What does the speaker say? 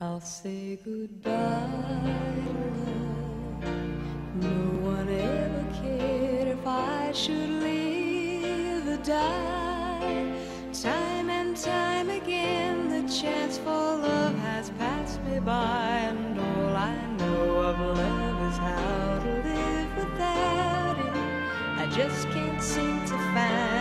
I'll say goodbye to love. No one ever cared if I should live or die. Time and time again, the chance for love has passed me by, and all I know of love is how to live without it. I just can't seem to find